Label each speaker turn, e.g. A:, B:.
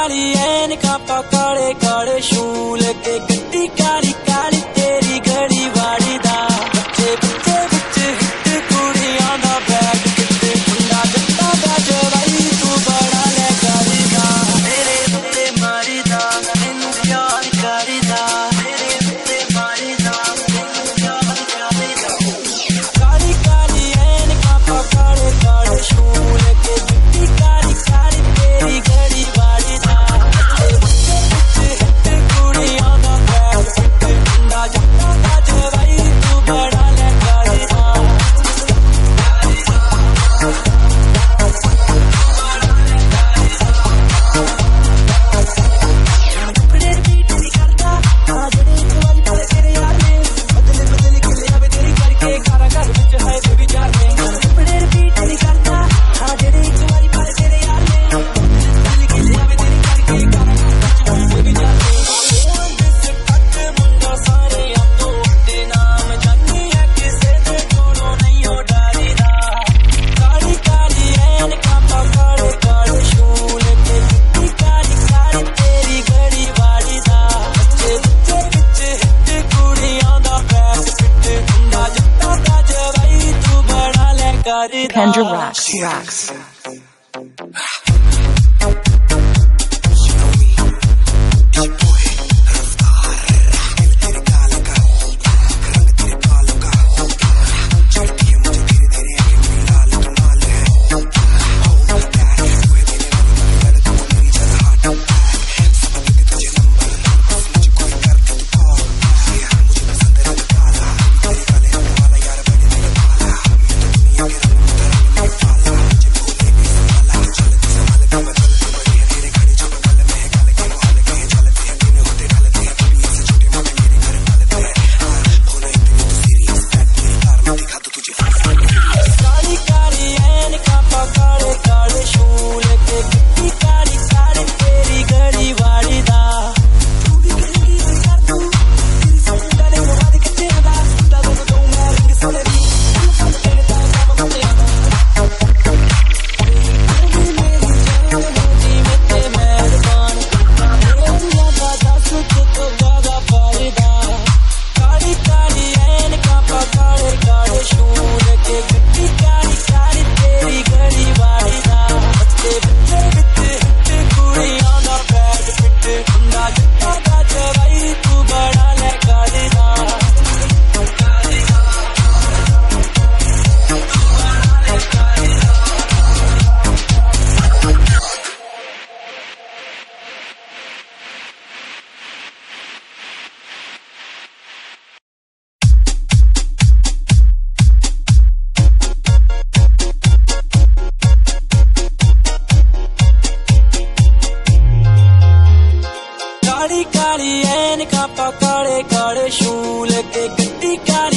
A: ਕਾਲੀ ਐਨਕਾਂ ਪਾ ਕਾਲੇ ਕਾਲੇ ਸ਼ੂ ਲੱਗੇ Kendra Racks. काली काली एन का पकड़े काले शूल के गिट्टी काली